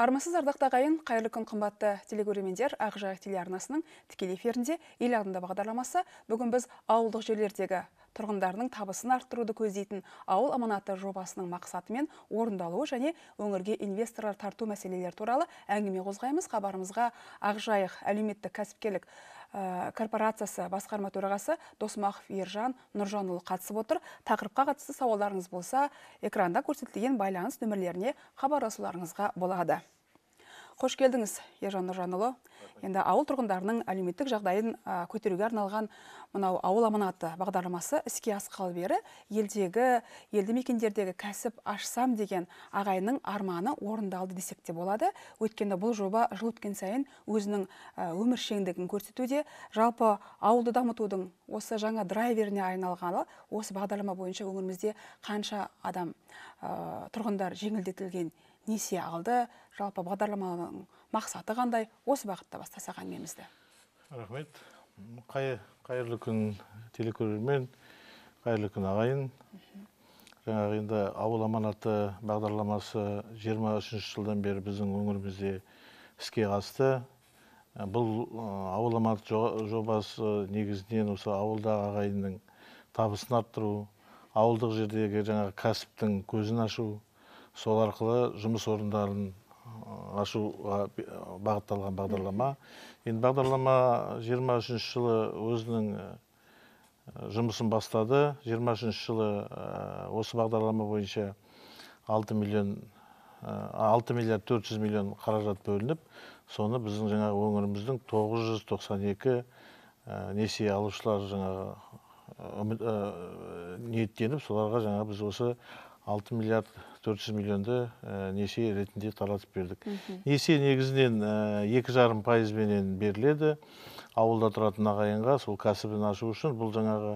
армысыз ардақты ағайын қайырлы күн қымбатты телекөрермендер. Ақжайық телеарнасының тікелей эфирінде ел алдында бағдарламасы. Бүгін біз ауылдық жерлердегі тұрғындарының табысын арттыруды көздейтін ауыл аманаты жобасының мақсаты мен орындалуы және өңірге инвесторлар тарту мәселелері туралы әңгіме қозғаймыз. Хабарымызға ақжайық әлеуметтік кәсіпкерлік ә, корпорациясы басқарма төрағасы досмахов ержан нұржанұлы қатысып отыр. Тақырыпқа қатысты сауалдарыңыз болса экранда көрсетілген байланыс нөмірлеріне хабарласуларыңызға болады. Қош келдіңіз ержан нұржанұлы. Енді ауыл тұрғындарының әлеуметтік жағдайын көтеруге арналған мынау ауыл аманаты бағдарламасы іске асқалы бері елдегі елді мекендердегі кәсіп ашсам деген ағайынның арманы орындалды десек те болады. Өйткені бұл жоба жыл өткен сайын өзінің өміршеңдігін көрсетуде. Жалпы ауылды дамытудың осы жаңа драйверіне айналғалы осы бағдарлама бойынша өңірімізде қанша адам тұрғындар жеңілдетілген несие алды. Жалпы бағдарламаның мақсаты қандай? Осы бағытта бастасақ әңгімемізді. Рахмет. Қайырлы күн телекөрермен қайырлы күн ағайын. Жаңағы енді ауыл аманаты бағдарламасы 23 жылдан бері біздің өңірімізде іске асты. Бұл ауыл аманаты жобасы негізінен осы ауылдағы ағайынның табысын арттыру ауылдық жердегі жаңағы кәсіптің көзін ашу сол арқылы жұмыс орындарын ашуға бағытталған бағдарлама. Енді бағдарлама 23 жылы өзінің жұмысын бастады. 23 жылы осы бағдарлама бойынша 6 миллион 6 миллиард 400 миллион қаражат бөлініп соны біздің жаңағы өңіріміздің 992 несие алушылар жаңағы ниеттеніп соларға жаңа біз осы 6 миллиард 400 миллионды несие ретінде таратып бердік. Несие негізінен екі жарым пайызбенен беріледі. Ауылда тұратын ағайынға сол кәсібін ашу үшін бұл жаңағы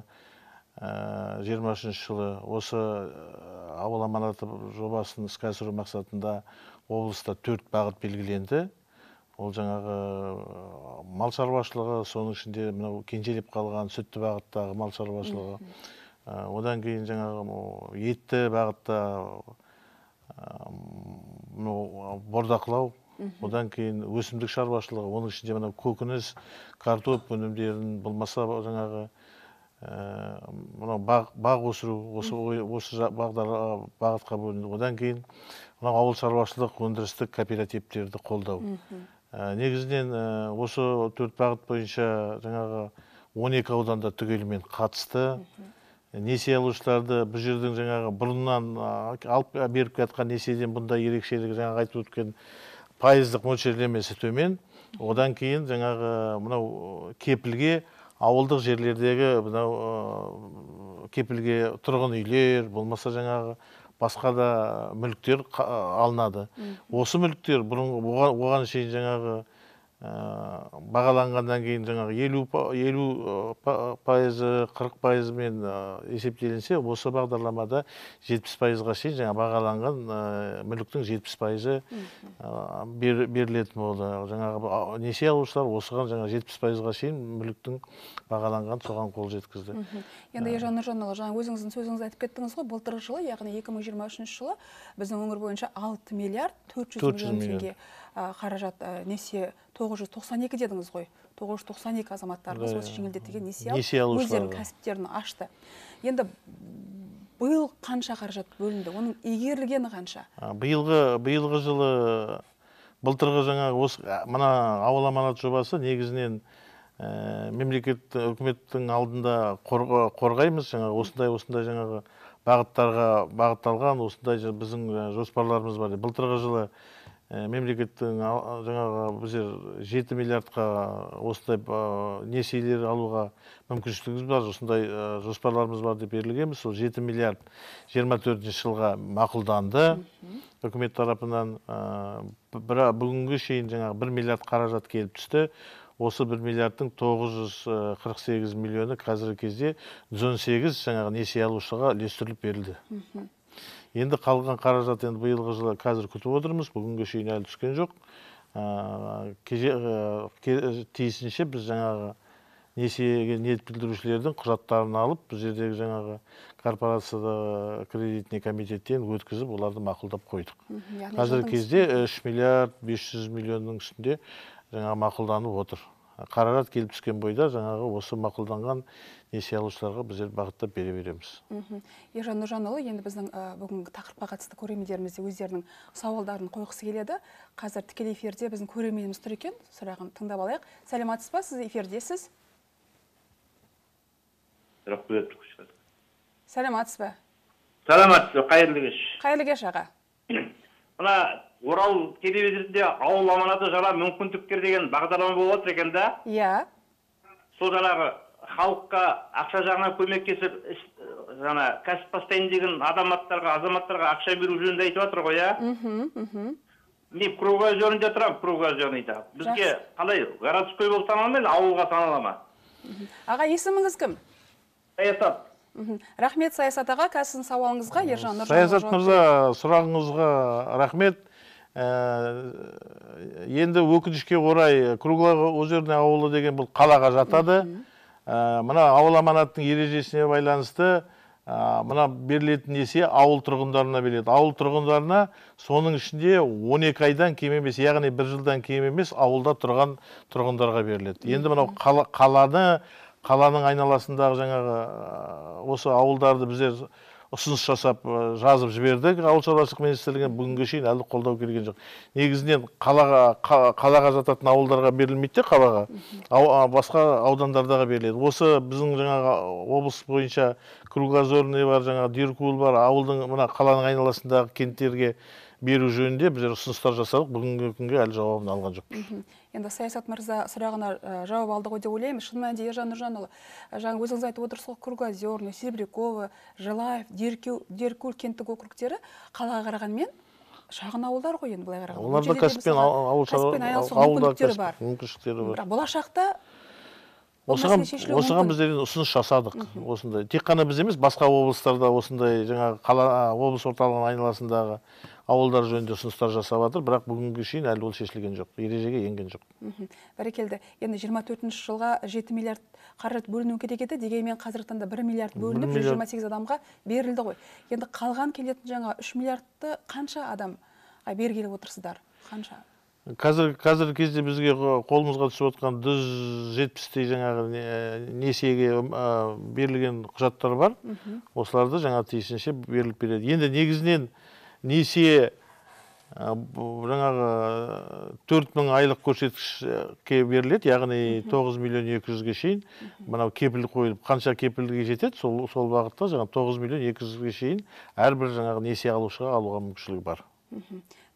жиырма үшінші жылы осы ауыл аманаты жобасын іске асыру мақсатында облыста төрт бағыт белгіленді. Ол жаңағы мал шаруашылығы соның ішінде мынау кенжелеп қалған сүтті бағыттағы мал шаруашылығы. Одан кейін жаңағы етті бағытта мынау бордақылау одан кейін өсімдік шаруашылығы оның ішінде мынау көкөніс картоп өнімдерін болмаса жаңағы мынау бақ өсіру осы осы бағытқа бөлінді. Одан кейін мынау ауыл шаруашылық өндірістік кооперативтерді қолдау. Негізінен осы төрт бағыт бойынша жаңағы он екі ауданда түгелімен қатысты. Несие алушыларды бұл жердің жаңағы бұрыннан алып беріп жатқан несиеден бұндай ерекшелігі жаңағы айтып өткен пайыздық мөлшерлемесі төмен. Одан кейін жаңағы мынау кепілге ауылдық жерлердегі мынау кепілге тұрғын үйлер болмаса жаңағы басқа да мүліктер алынады. Осы мүліктер бұрын оған шейін жаңағы бағаланғаннан кейін жаңағы елу елу пайызы қырық пайызымен есептелінсе осы бағдарламада жетпіс пайызға шейін жаңа бағаланған мүліктің жетпіс пайызы берілетін болды. Жаңағы несие алушылар осыған жаңа жетпіс пайызға шейін мүліктің бағаланған соған қол жеткізді. Енді ержан нұржанұлы жаңа өзіңіздің сөзіңізде айтып кеттіңіз ғой былтырғы жылы яғни екі мың жиырма үшінші жылы біздің өңір бойынша алты миллиард төрт жүз миллион. теңге. Қаражат несие тоғыз жүз тоқсан екі дедіңіз ғой. Тоғыз жүз тоқсан екі азаматтарымыз осы жеңілдетілген несие алып өздерінің кәсіптерін ашты. Енді биыл қанша қаражат бөлінді? Оның игерілгені қанша? Биылғы биылғы жылы былтырғы жаңағы осы мына ауыл аманат жобасы негізінен мемлекет үкіметтің алдында қорғаймыз жаңағы осындай осындай жаңағы бағыттарға бағытталған осындай біздің жоспарларымыз бар. Былтырғы жылы мемлекеттің жаңағы біздер жеті миллиардқа осындай несиелер алуға мүмкіншілігіміз бар осындай жоспарларымыз бар деп берілгенбіз. Сол жеті миллиард жиырма төртінші жылға мақұлданды. Үкімет тарапынан бірақ бүгінгі шейін жаңағы бір миллиард қаражат келіп түсті. Осы бір миллиардтың тоғыз жүз қырық сегіз миллионы қазіргі кезде жүз он сегіз жаңағы несие алушыға үлестіріліп берілді. Енді қалған қаражат енді биылғы жылы қазір күтіп отырмыз бүгінге шейін әлі түскен жоқ. Тиісінше біз жаңағы несиеге ниет білдірушілердің құжаттарын алып бұл жердегі жаңағы корпорацияда кредитный комитеттен өткізіп оларды мақұлдап қойдық. Яғни қазіргі кезде үш миллиард бес жүз миллионның үстінде жаңағы мақұлданып отыр. Қаражат келіп түскен бойда жаңағы осы мақұлданған несие алушыларға біздер бағыттап бере береміз. Ержан нұржанұлы енді біздің ә, бүгінгі тақырыпқа қатысты көрермендеріміз де өздерінің сауалдарын қойғысы келеді. Қазір тікелей эфирде біздің көрерменіміз тұр екен. Сұрағын тыңдап алайық. Сәлеметсіз ба? Сіз эфирдесіз? Білет тұрғыш. сәлеметсіз ба? Қайырлы кеш. қайырлы кеш аға. Мына Орал телевизорінде ауыл аманаты жаңа мүмкіндіктер деген бағдарлама болып отыр екен да. иә. Сол жаңағы халыққа ақша жағынан көмектесіп іс- жаңа кәсіп бастайын деген азаматтарға азаматтарға ақша беру жөнінде айтып жатыр ғой иә? Мхм мхм. Мен кругозерінде тұрамын кругозерныйда бізге қалай городской болып санала ма или ауылға санала ма? Аға есіміңіз кім? Саясат. Мхм. Рахмет саясат аға. Қазір сіздің сауалыңызға ержан саясат мырза сұрағыңызға рахмет. Ә, енді өкінішке орай круглый озерный ауылы деген бұл қалаға жатады. Мына ауыл аманаттың ережесіне байланысты ә, мына берілетін несие ауыл тұрғындарына беріледі. Ауыл тұрғындарына соның ішінде 12 айдан кем емес яғни бір жылдан кем емес ауылда тұрған тұрғындарға беріледі. Енді мынау қала- қаланы қаланың айналасындағы жаңағы ә, осы ауылдарды біздер ұсыныс жасап жазып жібердік. Ауыл шаруашылық министрлігіне бүгінге шейін әлі қолдау келген жоқ. Негізінен қалаға қа- қалаға жататын ауылдарға берілмейді де қалаға. Ау- басқа аудандардағы беріледі. Осы біздің жаңағы облыс бойынша круглозорный бар жаңағы диркул бар. Ауылдың мына қаланың айналасындағы кенттерге беру жөнінде біздер ұсыныстар жасадық. Бүгінгі күнге әлі жауабын алған жоқпыз. Енді саясат мырза сұрағына ә, жауап алдық ғой деп ойлаймын. Шын мәнінде ержан нұржанұлы ә, жаңа өзіңіз айтып отырсыз ғой кругозерный серебряково желаев деркул кенттік округтері қалаға қарағанмен шағын ауылдар ғой енді былай қарағанда. Оларда кәсіппен ауыл мүмкіндіктері бар. мүмкіншіліктері бар. Бірақ болашақта осыған осыған біздер ұсыныс жасадық осындай. Тек қана біз емес басқа облыстарда осындай жаңағы қала облыс орталығының айналасындағы ауылдар жөнінде ұсыныстар жасап жатыр бірақ бүгінге шейін әлі ол шешілген жоқ ережеге енген жоқ. Мхм. Бәрекелді. Енді жиырма төртінші жылға жеті миллиард қаражат бөліну керек еді. Дегенмен қазіргі таңда бір миллиард бөлініп жүз жиырма сегіз адамға берілді ғой. Енді қалған келетін жаңа үш миллиардты қанша адамға бергелі отырсыздар? Қанша? Қазір қазіргі кезде бізге қо- қолымызға түсіп отқан жүз жетпістей жаңағы не- несиеге ә, берілген құжаттар бар. Осыларды жаңа тиісінше беріліп береді. Енді негізінен несие жаңағы төрт мың айлық көрсеткішке беріледі яғни тоғыз миллион екі жүзге шейін. Мынау кепіл қойылып қанша кепілдігі жетеді сол сол бағытта жаңағы тоғыз миллион екі жүзге шейін әрбір жаңағы несие алушыға алуға мүмкіншілігі бар.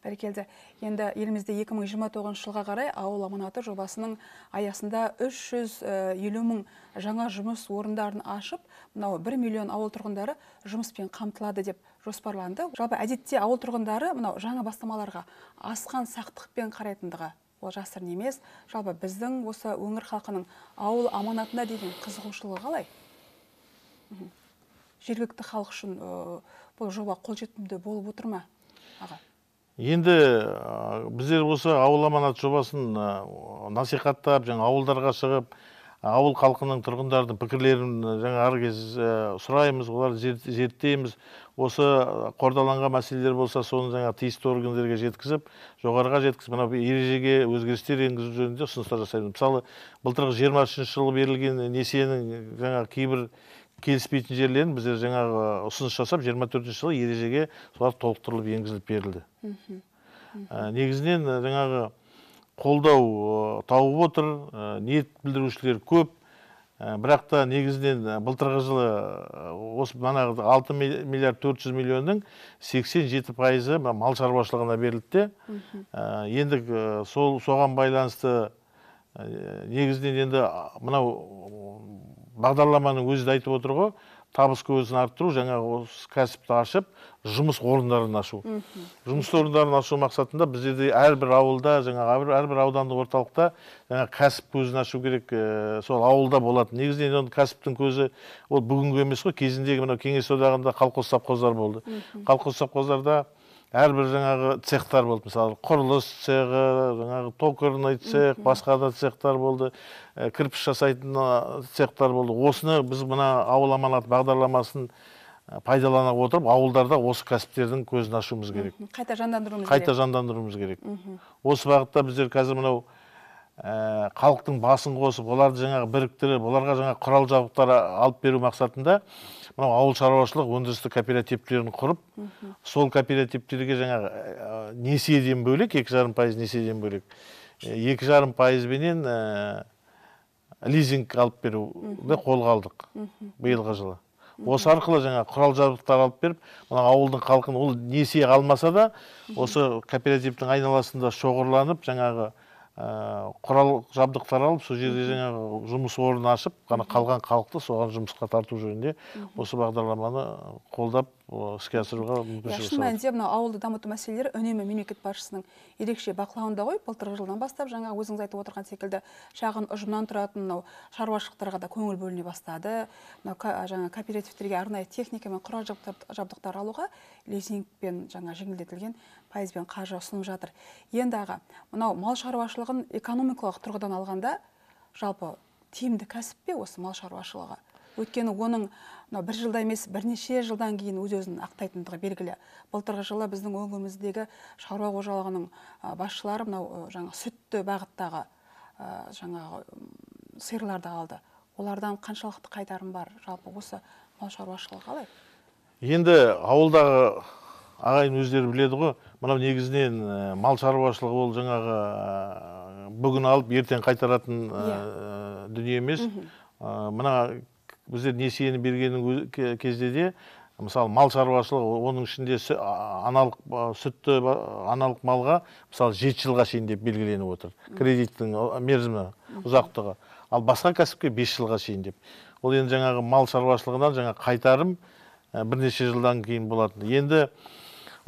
Бәрекелді. Енді елімізде 2029 жылға қарай ауыл аманаты жобасының аясында 300 елу мың жаңа жұмыс орындарын ашып мынау 1 миллион ауыл тұрғындары жұмыспен қамтылады деп жоспарланды. Жалпы әдетте ауыл тұрғындары мынау жаңа бастамаларға асқан сақтықпен қарайтындығы ол жасырын емес. Жалпы біздің осы өңір халқының ауыл аманатына деген қызығушылығы қалай? Жергілікті халық үшін бұл жоба қолжетімді болып отыр ма? Аға. Енді ә, біздер осы ауыл аманат жобасын ә, насихаттап жаңа ауылдарға шығып ауыл халқының тұрғындардың пікірлерін жаңа әр кез ә, сұраймыз оларды зерт- зерттейміз. Осы қордаланған мәселелер болса соны жаңа тиісті органдарға жеткізіп жоғарыға жеткізіп мына ережеге өзгерістер енгізу жөнінде ұсыныстар жасаймыз. Мысалы былтырғы жиырма үшінші жылы берілген несиенің жаңағы кейбір келіспейтін жерлерін біздер жаңағы ұсыныс жасап жиырма төртінші жылы ережеге солар толықтырылып енгізіліп берілді. Ә, негізінен жаңағы қолдау тауып отыр ә, ниет білдірушілер көп. Бірақ та негізінен ә, былтырғы жылы ә, осы манағы алты ми- миллиард төрт жүз миллионның сексен жеті пайызы мал шаруашылығына берілді де. Енді сол соған байланысты негізінен енді мынау бағдарламаның өзі де айтып отыр ғой. Табыс көзін арттыру жаңағы осы кәсіпті ашып жұмыс орындарын ашу. Жұмыс орындарын ашу мақсатында біздерде әрбір ауылда жаңағы әрбір, аудандық орталықта жаңа кәсіп көзін ашу керек ә, сол ауылда болатын. Негізінен оның кәсіптің көзі ол бүгінгі емес қой кезіндегі мынау кеңес одағында колхоз совхоздар болды. Колхоз совхоздарда әрбір жаңағы цехтар болды. Мысалы құрылыс цехы жаңағы токарный цех басқа да цехтар болды. Ә, кірпіш жасайтын цехтар болды. Осыны біз мына ауыл аманат бағдарламасын пайдалана отырып ауылдарда осы кәсіптердің көзін ашуымыз керек. Қайта жандандыруымыз қайта керек. жандандыруымыз керек. Осы бағытта біздер қазір мынау халықтың басын қосып оларды жаңағы біріктіріп оларға жаңа құрал жабдықтар алып беру мақсатында мынау ауыл шаруашылық өндірістік кооперативтерін құрып сол кооперативтерге жаңағы ә, несиеден бөлек екі жарым пайыз несиеден бөлек ә, екі жарым пайызбенен ә, лизинг алып беруді қолға алдық биылғы жылы. Осы арқылы жаңа құрал жабдықтар алып беріп мына ауылдың халқын ол несие алмаса да осы кооперативтің айналасында шоғырланып жаңағы құрал жабдықтар алып сол жерде жаңағы жұмыс орнын ашып қана қалған халықты соған жұмысқа тарту жөнінде осы бағдарламаны қолдап ә, іске асыруға мүмкіншілік шын мәнінде мынау ауылды дамыту мәселелері үнемі мемлекет басшысының ерекше бақылауында ғой. Былтырғы жылдан бастап жаңа өзіңіз айтып отырған секілді шағын ұжымнан тұратын мынау шаруашылықтарға да көңіл бөліне бастады. Мынау жаңа кооперативтерге арнайы техника мен құрал жабдықтар- жабдықтар алуға лизингпен жаңа жеңілдетілген пайызбен қаржы ұсынып жатыр. Енді аға мынау мал шаруашылығын экономикалық тұрғыдан алғанда жалпы тиімді кәсіп пе осы мал шаруашылығы? Өйткені оның мынау бір жылда емес бірнеше жылдан кейін өз өзін ақтайтындығы белгілі. Былтырғы жылы біздің өңіріміздегі шаруа қожалығының басшылары мынау жаңа сүтті бағыттағы жаңағы сиырларды алды. Олардан қаншалықты қайтарым бар? Жалпы осы мал шаруашылығы қалай? Енді ауылдағы ағайын өздері біледі ғой. Мынау негізінен ә, мал шаруашылығы ол жаңағы ә, бүгін алып ертең қайтаратын ә, дүние емес. Ә, мына біздер несиені ке- кезде де мысалы мал шаруашылығы оның ішінде а- аналық сүтті аналық малға мысалы жеті жылға шейін деп белгіленіп отыр. Кредиттің мерзімі ұзақтығы. Ал басқа кәсіпке бес жылға шейін деп. Ол енді жаңағы мал шаруашылығынан жаңа қайтарым ә, бірнеше жылдан кейін болатын. Енді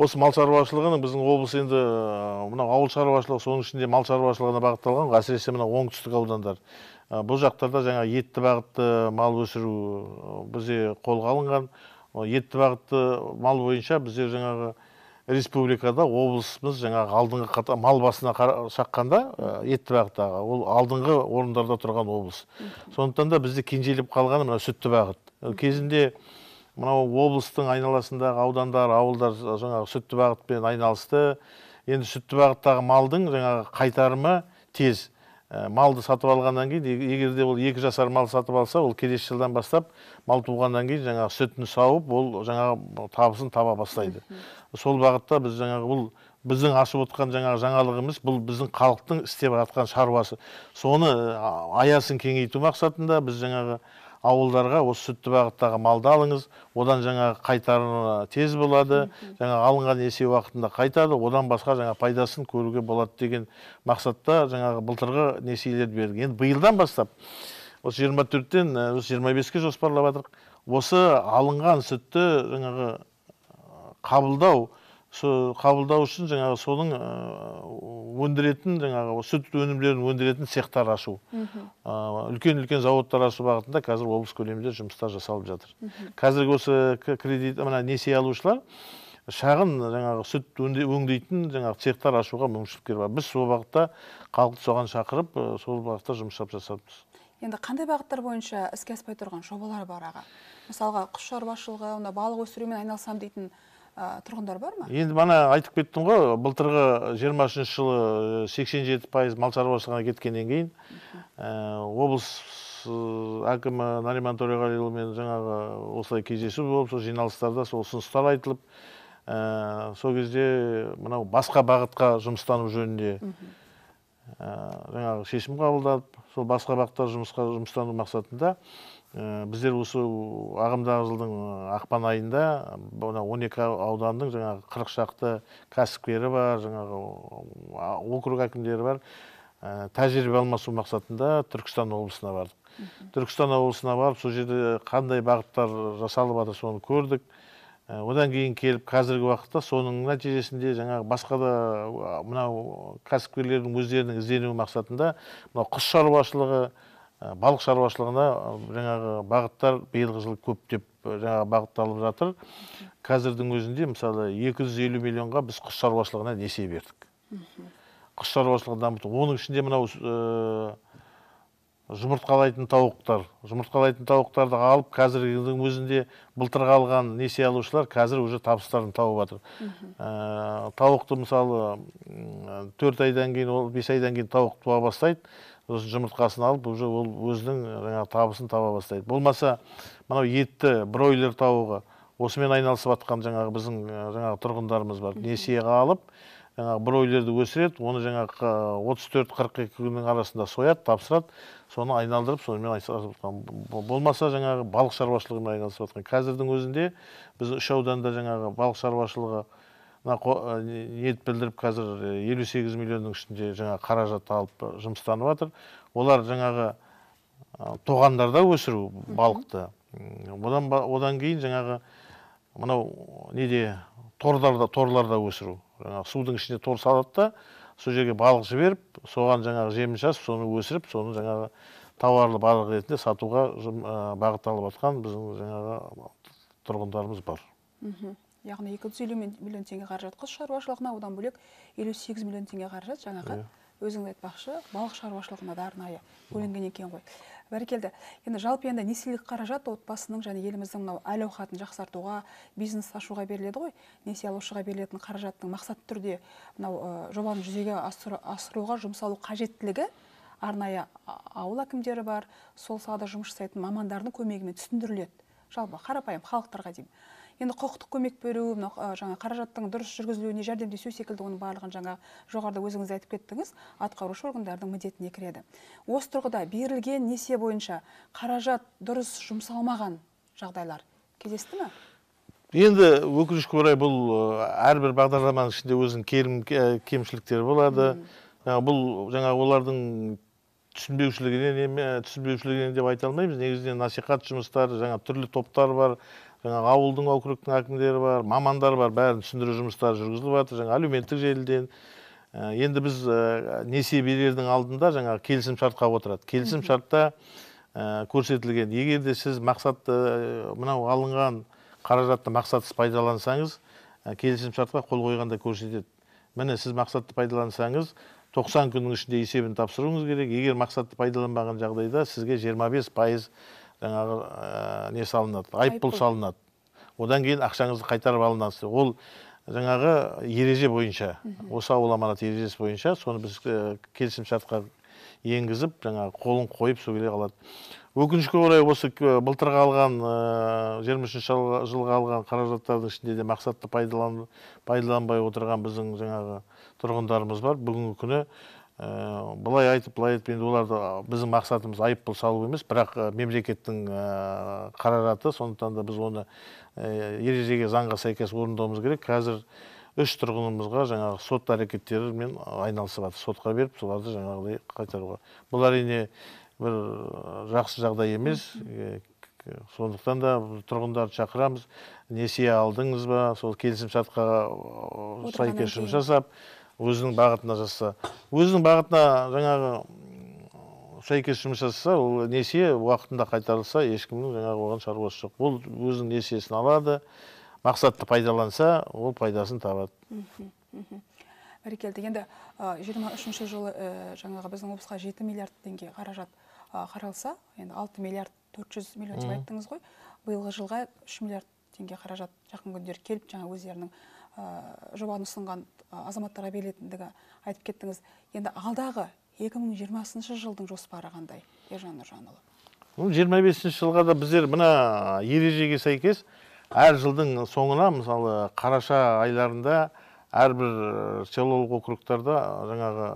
осы мал шаруашылығының біздің облыс енді ә, мынау ауыл шаруашылығы соның ішінде мал шаруашылығына бағытталған ғой әсіресе мына оңтүстік аудандар. Ә, бұл жақтарда жаңа етті бағытты мал өсіру бізде қолға алынған. Етті бағытты мал бойынша бізде жаңағы республикада облысымыз жаңағы алдыңғы мал басына шаққанда етті бағыттағы. Ол алдыңғы орындарда тұрған облыс. Сондықтан да бізде кенжелеп қалғаны мына сүтті бағыт. Кезінде мынау облыстың айналасындағы аудандар ауылдар жаңағы сүтті бағытпен айналысты. Енді сүтті бағыттағы малдың жаңағы қайтарымы тез. Ә, малды сатып алғаннан кейін ег- егер де ол екі жасар мал сатып алса ол келесі жылдан бастап мал туғаннан кейін жаңағы сүтін сауып ол жаңағы табысын таба бастайды. Сол бағытта біз жаңағы бұл біздің ашып отқан жаңағы жаңалығымыз бұл біздің халықтың істеп жатқан шаруасы. Соны аясын кеңейту мақсатында біз жаңағы ауылдарға осы сүтті бағыттағы малды алыңыз одан жаңағы қайтарымы тез болады жаңағы алынған несие уақытында қайтады одан басқа жаңа пайдасын көруге болады деген мақсатта жаңағы былтырғы несиелерді бердік. Енді биылдан бастап осы жиырма төрттен осы жиырма беске жоспарлап жатырмық осы алынған сүтті жаңағы қабылдау со қабылдау үшін жаңағы соның ә, өндіретін жаңағы сүт өнімдерін өндіретін цехтар ашу. Үлкен үлкен зауыттар ашу бағытында қазір облыс көлемінде жұмыстар жасалып жатыр. Қазіргі осы кредит мына несие алушылар шағын жаңағы сүт өңдейтін жаңағы цехтар ашуға мүмкіншіліктер бар біз сол бағытта халықты соған шақырып ә, сол бағытта жұмыс жасап жатырмыз енді қандай бағыттар бойынша іске аспай тұрған жобалар бар аға? Мысалға құс шаруашылығы мына балық өсірумен айналысамын дейтін ә, тұрғындар бар ма? Енді мана айтып кеттім ғой былтырғы жиырма үшінші жылы сексен жеті пайыз мал шаруашылығына кеткеннен кейін ә, облыс ә, әкімі нариман төреғалиұлымен жаңағы осылай кездесу болып сол жиналыстарда сол ұсыныстар айтылып ә, сол кезде мынау басқа бағытқа жұмыстану жөнінде ә, жаңағы шешім қабылдап сол басқа бағытта жұмысқа жұмыстану мақсатында біздер осы ағымдағы жылдың ақпан айында мына он екі ауданның жаңағы қырық шақты кәсіпкері бар жаңағы округ әкімдері бар. Ә, тәжірибе алмасу мақсатында түркістан облысына бардық. Түркістан облысына барып сол жерде қандай бағыттар жасалып жатыр соны көрдік. Ә, одан кейін келіп қазіргі уақытта соның нәтижесінде жаңағы басқа да мынау кәсіпкерлердің өздерінің ізденуі мақсатында мынау құс шаруашылығы балық шаруашылығына жаңағы бағыттар биылғы жылы көптеп жаңағы бағытталып жатыр. Қазірдің өзінде мысалы 250 миллионға біз құс шаруашылығына несие бердік. Құс шаруашылығын дамыту оның ішінде мынау ә, жұмыртқалайтын тауықтар. Жұмыртқалайтын тауықтарды алып қазірдің өзінде былтырғы алған несие алушылар қазір уже табыстарын тауып жатыр. Ә, тауықты мысалы төрт айдан кейін ол бес айдан кейін тауық туа бастайды. Сосын жұмыртқасын алып уже ол өзінің жаңағы табысын таба бастайды. Болмаса мынау етті бройлер тауығы осымен айналысып жатқан жаңағы біздің ә, жаңағы тұрғындарымыз бар. Несиеге алып жаңағы бройлерді өсіреді оны жаңағы отыз төрт қырық екі күннің арасында сояды тапсырады соны айналдырып сонымен айналысып жатқан Бо- болмаса жаңағы балық шаруашылығымен айналысып жатқан қазірдің өзінде біз үш ауданда жаңағы балық шаруашылығы ниет білдіріп қазір елу сегіз миллионның ішінде жаңағы қаражат алып жұмыстанып жатыр. Олар жаңағы тоғандарда өсіру балықты. Одан одан кейін жаңағы мынау неде торларда торларда өсіру. Жаңағы судың ішіне тор салады да сол жерге балық жіберіп соған жаңағы жемін шашып соны өсіріп соны жаңағы тауарлы балық ретінде сатуға бағытталып жатқан біздің жаңағы тұрғындарымыз бар. Мгм. Яғни екі жүз елу миллион теңге қаражат құс шаруашылығына одан бөлек елу сегіз миллион теңге қаражат жаңағы Иә. өзіңіз айтпақшы балық шаруашылығына да арнайы бөлінген екен ғой. Бәрекелді. Енді жалпы енді несиелік қаражат отбасының және еліміздің мынау әл ауқатын жақсартуға бизнес ашуға беріледі ғой. Несие алушыға берілетін қаражаттың мақсатты түрде мынау жобаны жүзеге асыру- асыруға жұмсалу қажеттілігі арнайы ауыл әкімдері бар. Сол салада жұмыс жасайтын мамандардың көмегімен түсіндіріледі. Жалпы қарапайым халықтарға деймін. Енді құқықтық көмек беру мынау ы, жаңа қаражаттың дұрыс жүргізілуіне жәрдемдесу секілді оның барлығын жаңа жоғарыда өзіңіз айтып кеттіңіз атқарушы органдардың міндетіне кіреді. Осы тұрғыда берілген несие бойынша қаражат дұрыс жұмсалмаған жағдайлар кездесті ме? Енді өкінішке орай бұл әрбір бағдарламаның ішінде өзінің келім ке- кемшіліктері болады. Жаңағы бұл жаңағы олардың түсінбеушілігінен түсінбеушілігінен деп айта алмаймыз. Негізінен насихат жұмыстары жаңа түрлі топтар бар. Жаңағы ауылдың округтің әкімдері бар мамандар бар бәрін түсіндіру жұмыстары жүргізіліп жатыр жаңа әлеуметтік желіден. Ә, енді біз ә, несие берердің алдында жаңағы келісім шартқа отырады. Келісім шартта ә, көрсетілген егер де сіз мақсатты мынау алынған қаражатты мақсатсыз пайдалансаңыз келісім шартқа қол қойғанда көрсетеді. Міне сіз мақсатты пайдалансаңыз 90 күннің ішінде есебін тапсыруыңыз керек. Егер мақсатты пайдаланбаған жағдайда сізге 25 пайыз жаңағы ә, не салынады? Айыппұл салынады. Одан кейін ақшаңызды қайтарып алынасыз. Ол жаңағы ереже бойынша осы ауыл аманат ережесі бойынша соны біз ә, келісім шартқа енгізіп жаңағы қолын қойып сол келе қалады. Өкінішке орай осы к- былтырғы алған жиырма үшінші жылға алған қаражаттардың ішінде де мақсатты пайдалан пайдаланбай отырған біздің жаңағы тұрғындарымыз бар. Бүгінгі күні ә, былай айтып былай айтып енді оларды біздің мақсатымыз айыппұл салу емес бірақ ә, мемлекеттің ә, қаражаты сондықтан да біз оны ә, ережеге заңға сәйкес орындауымыз керек. Қазір үш тұрғынымызға жаңағы сот әрекеттерімен айналысып жатыр сотқа беріп соларды жаңағыдай қайтаруға. Бұл әрине бір жақсы жағдай емес. Сондықтан да тұрғындарды шақырамыз. Несие алдыңыз ба? Сол келісімшартқа сәйкес жұмыс жасап өзінің бағытына жасаса өзінің бағытына жаңағы сәйкес жұмыс жасаса ол несие уақытында қайтарылса ешкімнің жаңағы оған шаруасы жоқ. Ол өзінің несиесін алады мақсатты пайдаланса ол пайдасын табады. Бәрекелді. Енді жиырма үшінші жылы ә, жаңағы біздің облысқа жеті миллиард теңге қаражат қаралса енді алты миллиард төрт жүз миллион деп айттыңыз ғой. Биылғы жылға үш миллиард теңге қаражат жақын күндері келіп жаңа өздерінің жобаны ұсынған ә, азаматтарға берілетіндігі айтып кеттіңіз. Енді алдағы 2020 жылдың жоспары қандай ержан нұржанұлы? Ну, 25 жылға да біздер мына ережеге сәйкес әр жылдың соңына мысалы қараша айларында әрбір селолық округтарда жаңағы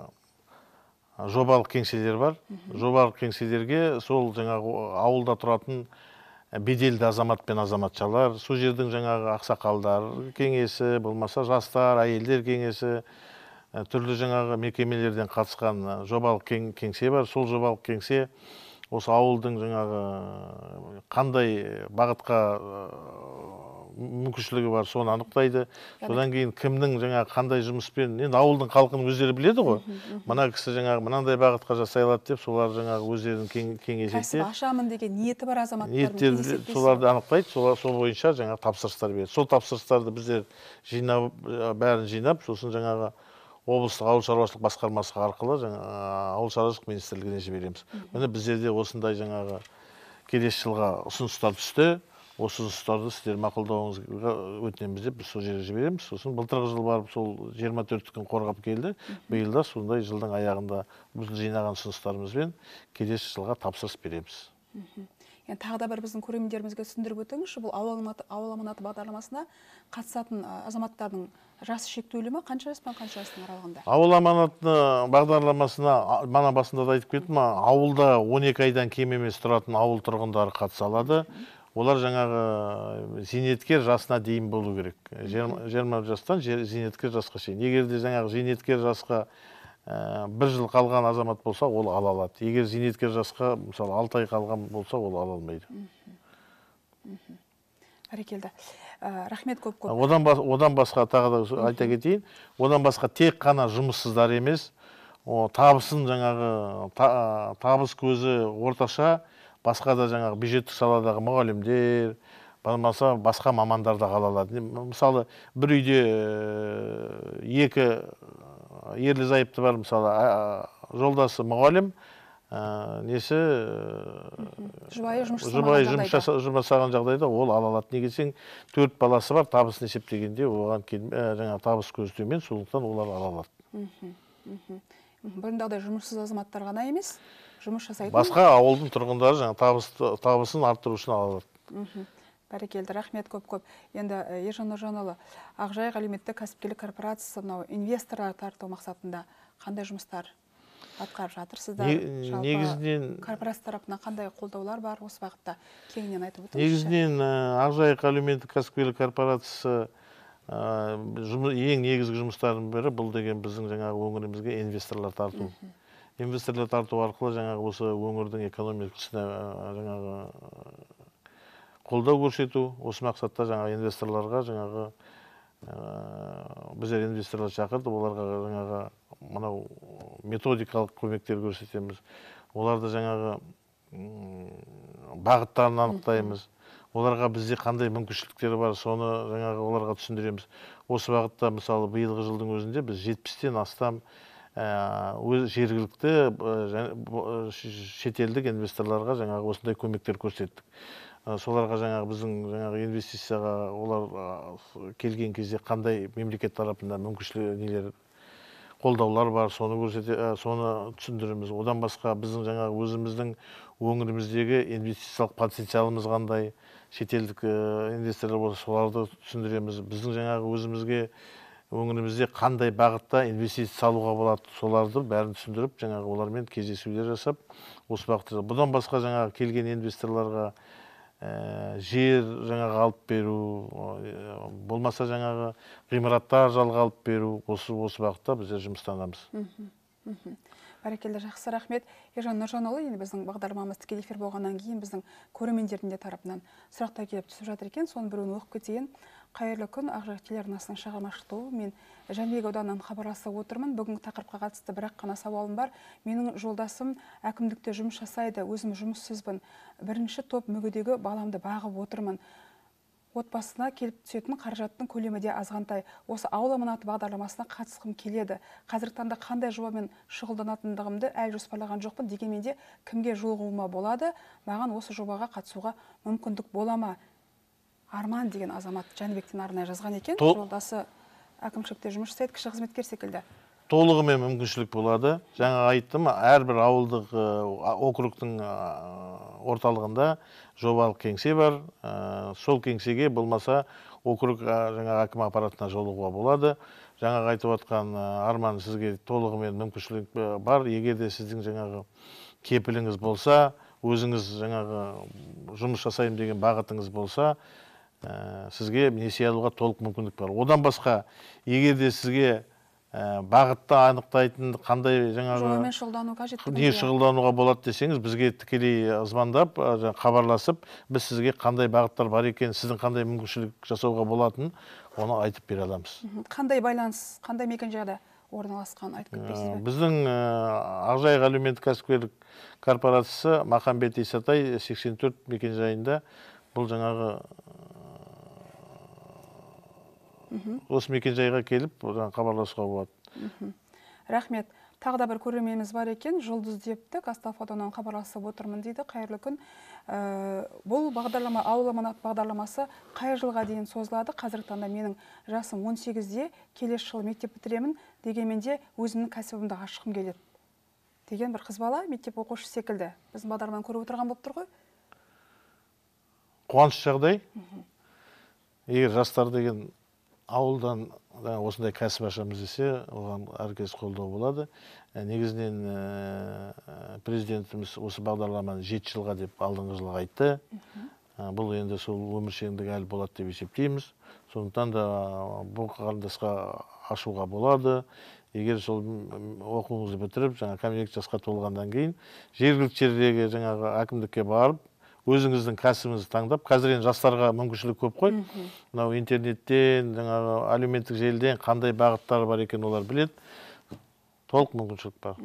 жобалық кеңселер бар. Жобалық кеңселерге сол жаңағы ауылда тұратын беделді азамат пен азаматшалар сол жердің жаңағы ақсақалдар кеңесі болмаса жастар әйелдер кеңесі ә, түрлі жаңағы мекемелерден қатысқан ә, жобалық кең- кеңсе бар. Сол жобалық кеңсе осы ауылдың жаңағы қандай бағытқа мүмкіншілігі бар соны анықтайды. Содан кейін кімнің жаңағы қандай жұмыспен енді ауылдың халқының өздері біледі ғой. Мына кісі жаңағы мынандай бағытқа жасай алады деп солар жаңағы өздерінің кеңес кәсіп ашамын деген ниеті бар азаматтар соларды анықтайды. Солар сол бойынша жаңағы тапсырыстар береді. Сол тапсырыстарды біздер жинап бәрін жинап сосын жаңағы облыстық ауыл шаруашылық басқармасы арқылы жаңа ауыл шаруашылық министрлігіне жібереміз. Міне біздерде осындай жаңағы келесі жылға ұсыныстар түсті. Осы ұсыныстарды сіздер мақұлдауыңызға өтінеміз деп біз сол жерге жібереміз. Сосын былтырғы жылы барып сол жиырма төрт күн қорғап келді. Биыл да сондай жылдың аяғында біз жинаған ұсыныстарымызбен келесі жылға тапсырыс береміз. Енді тағы да бір біздің көрермендерімізге түсіндіріп өтіңізші бұл ауыл аманаты, бағдарламасына қатысатын азаматтардың жасы шектеулі ма қанша жас пен қанша жастың аралығында? Ауыл аманаты бағдарламасына мана басында да айтып кеттім ауылда 12 айдан кем емес тұратын ауыл тұрғындары қатыса алады. Олар жаңағы зейнеткер жасына дейін болу керек. Жиырма жастан зейнеткер жасқа шейін. Егер де жаңағы зейнеткер жасқа бір жыл қалған азамат болса ол ала алады. Егер зейнеткер жасқа мысалы алты ай қалған болса ол ала алмайды. Бәрекелді рахмет көп көп. Одан, одан басқа тағы да айта кетейін. Одан басқа тек қана жұмыссыздар емес о, табысын жаңағы табыс көзі орташа басқа да жаңағы бюджеттік саладағы мұғалімдер болмаса басқа мамандар да ала алады. Мысалы бір үйде екі ерлі зайыпты бар мысалы жолдасы мұғалім несі жұбайы жұмыс жұбайы жасаған жағдайда ол ала алады. Неге десең төрт баласы бар табысын есептегенде оған жаңағы табыс көзі төмен сондықтан олар ала алады. Бұрындағыдай жұмыссыз азаматтар ғана емес жұмыс жасайтын басқа ауылдың тұрғындары жаңағы табыс, табысын арттыру үшін ала алады. Бәрекелді рахмет көп көп. Енді ержан нұржанұлы ақжайық әлеуметтік кәсіпкерлік корпорациясы мынау инвесторлар тарту мақсатында қандай жұмыстар атқарып жатырсыздар негізінен корпорация тарапынан қандай қолдаулар бар осы бағытта? Кеңінен айтып өтіңізші. Негізінен ақжайық әлеуметтік кәсіпкерлік корпорациясы ең негізгі жұмыстардың бірі бұл деген біздің жаңағы өңірімізге инвесторлар тарту. Инвесторлар тарту арқылы жаңағы осы өңірдің экономикасына жаңағы қолдау көрсету осы мақсатта жаңағы инвесторларға жаңағы біздер инвесторлар шақырдық оларға жаңағы мынау методикалық көмектер көрсетеміз. Оларды жаңағы бағыттарын анықтаймыз. Оларға бізде қандай мүмкіншіліктері бар соны жаңағы оларға түсіндіреміз. Осы бағытта мысалы биылғы жылдың өзінде біз жетпістен астам өз жергілікті шетелдік инвесторларға жаңағы осындай көмектер көрсеттік. Соларға жаңағы біздің жаңағы инвестицияға олар келген кезде қандай мемлекет тарапынан мүмкіншілік нелер қолдаулар бар соны көрсете соны түсіндіреміз. Одан басқа біздің жаңағы өзіміздің өңіріміздегі инвестициялық потенциалымыз қандай шетелдік инвесторлар болса соларды түсіндіреміз. Біздің жаңағы өзімізге өңірімізде қандай бағытта инвестиция салуға болады соларды бәрін түсіндіріп жаңағы олармен кездесулер жасап осы бағытта. Бұдан басқа жаңағы келген инвесторларға жер жаңағы алып беру болмаса жаңағы ғимараттар жалға алып беру осы осы бағытта біздер жұмыстанамыз бәрекелді жақсы рахмет. Ержан нұржанұлы енді біздің бағдарламамыз тікелей эфир болғаннан кейін біздің көрермендердің де тарапынан сұрақтар келіп түсіп жатыр екен. Соның біреуін оқып кетейін. Қайырлы күн ақжайық телеарнасының шығармашылық тобы мен жәнібек ауданынан хабарласып отырмын. Бүгінгі тақырыпқа қатысты бірақ қана сауалым бар. Менің жолдасым әкімдікте жұмыс жасайды. Өзім жұмыссызбын. Бірінші топ мүгедегі баламды бағып отырмын. Отбасына келіп түсетін қаражаттың көлемі де азғантай. Осы ауыл аманаты бағдарламасына қатысқым келеді. Қазіргі таңда қандай жобамен шұғылданатындығымды әлі жоспарлаған жоқпын дегенмен де кімге жолығуыма болады. Маған осы жобаға қатысуға мүмкіндік бола ма? Арман деген азамат жәнібектен арнайы жазған екен. Жолдасы әкімшілікте жұмыс жасайды кіші қызметкер секілді. Толығымен мүмкіншілік болады. Жаңа айттым әрбір ауылдық округтың орталығында жобалық кеңсе бар. Сол кеңсеге болмаса округ жаңағы әкім аппаратына жолығуға болады. Жаңағы айтып отқан арман сізге толығымен мүмкіншілік бар. Егер де сіздің жаңағы кепіліңіз болса өзіңіз жаңағы жұмыс жасаймын деген бағытыңыз болса сізге несие алуға толық мүмкіндік бар. Одан басқа егер де сізге ә, бағытты анықтайтын қандай жаңағы жолымен шұғылдану қажет не шұғылдануға болады десеңіз бізге тікелей звондап ә, жаңа хабарласып біз сізге қандай бағыттар бар екенін сіздің қандай мүмкіншілік жасауға болатынын оны айтып бере аламыз. Қандай байланыс қандай мекенжайда орналасқан айтып кетпейсіз Ә, бе біздің ә, ақжайық әлеуметтік кәсіпкерлік корпорациясы махамбет исатай 84 мекенжайында бұл жаңағы ә, осы мекенжайға келіп жаңағы хабарласуға болады. Рахмет. Тағы да бір көрерменіміз бар екен. Жұлдыз депті казталфотодан хабарласып отырмын дейді. Қайырлы күн. Ә, бұл бағдарлама ауыл аманат бағдарламасы қай жылға дейін созылады? Қазіргі таңда менің жасым 18-де келесі жылы мектеп бітіремін дегенмен де өзімнің кәсібімді ашқым келеді деген бір қыз бала мектеп оқушысы секілді. Біздің бағдарламаны көріп отырған болып тұр ғой. Қуанышты жағдай. Егер жастар деген ауылдан осындай кәсіп ашамыз десе оған әркез қолдау болады. Негізінен президентіміз осы бағдарламаны жеті жылға деп алдыңғы жылы айтты. Бұл енді сол өміршеңдік әлі болады деп есептейміз. Сондықтан да бұл қарындасқа ашуға болады. Егер сол оқуыңызды бітіріп жаңа кәмелеттік жасқа толғаннан кейін жергілікті жердегі жаңағы әкімдікке барып өзіңіздің кәсібіңізді таңдап қазір енді жастарға мүмкіншілік көп қой. Мынау интернеттен жаңағы әлеуметтік желіден қандай бағыттар бар екенін олар біледі. Толық мүмкіншілік бар.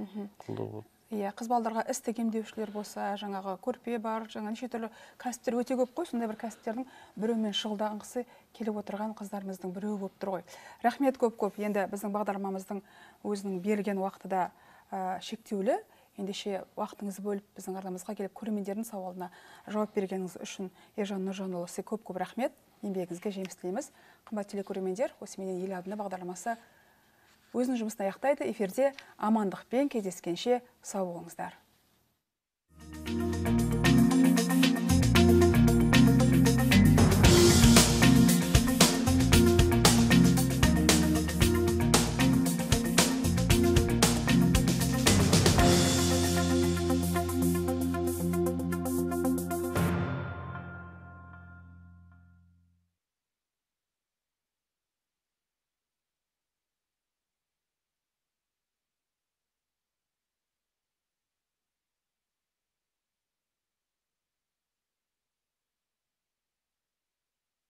Иә қыз балдарға істік емдеушілер болса жаңағы көрпе бар жаңа неше түрлі кәсіптер өте көп қой. Сондай бір кәсіптердің біреумен шұғылданғысы келіп отырған қыздарымыздың біреуі болып тұр ғой. Рахмет көп көп енді біздің бағдарламамыздың өзінің берілген уақыты да ә, шектеулі. Ендеше уақытыңызды бөліп біздің арнамызға келіп көрермендердің сауалына жауап бергеніңіз үшін ержан нұржанұлы сізге көп көп рахмет. Еңбегіңізге жеміс тілейміз. Қымбатты телекөрермендер осыменен ел алдында бағдарламасы өзінің жұмысын аяқтайды. Эфирде амандықпен кездескенше сау болыңыздар.